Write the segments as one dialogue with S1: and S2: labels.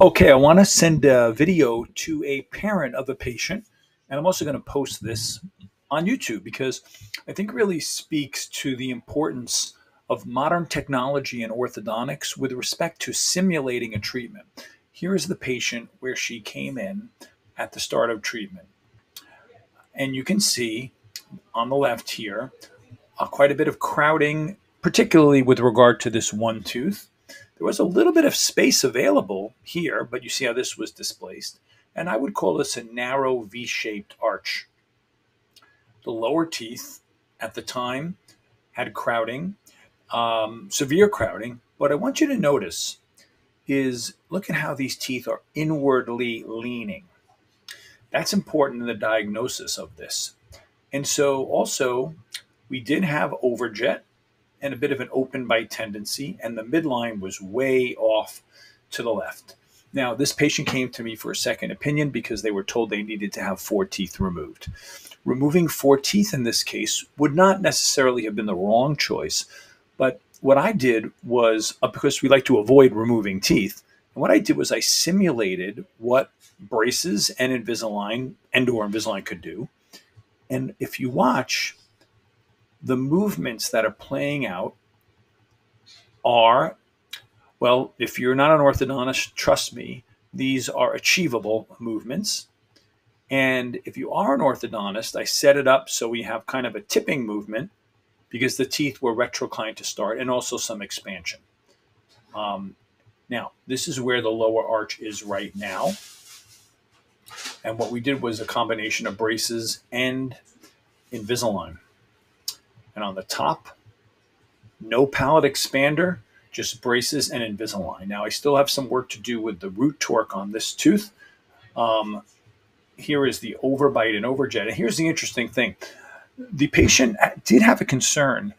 S1: Okay, I want to send a video to a parent of a patient, and I'm also going to post this on YouTube because I think it really speaks to the importance of modern technology in orthodontics with respect to simulating a treatment. Here is the patient where she came in at the start of treatment. And you can see on the left here uh, quite a bit of crowding, particularly with regard to this one tooth. There was a little bit of space available here, but you see how this was displaced. And I would call this a narrow V-shaped arch. The lower teeth at the time had crowding, um, severe crowding. What I want you to notice is look at how these teeth are inwardly leaning. That's important in the diagnosis of this. And so also we did have overjet and a bit of an open bite tendency, and the midline was way off to the left. Now, this patient came to me for a second opinion because they were told they needed to have four teeth removed. Removing four teeth in this case would not necessarily have been the wrong choice, but what I did was because we like to avoid removing teeth, and what I did was I simulated what braces and Invisalign and or Invisalign could do. And if you watch, the movements that are playing out are, well, if you're not an orthodontist, trust me, these are achievable movements. And if you are an orthodontist, I set it up so we have kind of a tipping movement because the teeth were retroclined to start and also some expansion. Um, now, this is where the lower arch is right now. And what we did was a combination of braces and Invisalign. And on the top, no palate expander, just braces and Invisalign. Now I still have some work to do with the root torque on this tooth. Um, here is the overbite and overjet. And here's the interesting thing. The patient did have a concern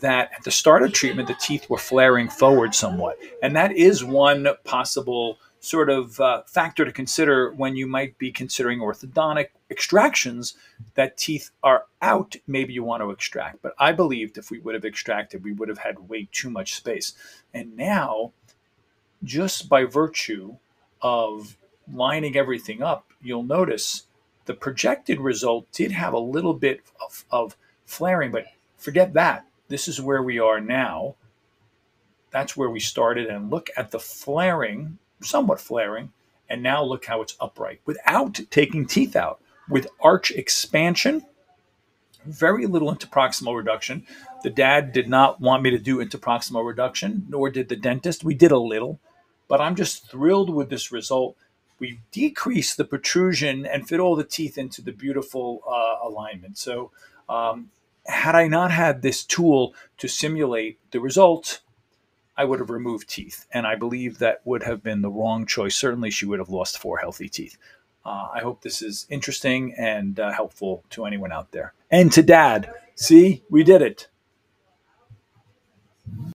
S1: that at the start of treatment, the teeth were flaring forward somewhat. And that is one possible sort of uh, factor to consider when you might be considering orthodontic extractions that teeth are out maybe you want to extract. But i believed if we would have extracted we would have had way too much space. And now just by virtue of lining everything up you'll notice the projected result did have a little bit of, of flaring. But forget that. This is where we are now. That's where we started. And look at the flaring somewhat flaring. And now look how it's upright without taking teeth out. With arch expansion, very little interproximal reduction. The dad did not want me to do interproximal reduction, nor did the dentist. We did a little, but I'm just thrilled with this result. We decreased the protrusion and fit all the teeth into the beautiful uh, alignment. So, um, had I not had this tool to simulate the result, I would have removed teeth. And I believe that would have been the wrong choice. Certainly, she would have lost four healthy teeth. Uh, I hope this is interesting and uh, helpful to anyone out there. And to dad, see, we did it.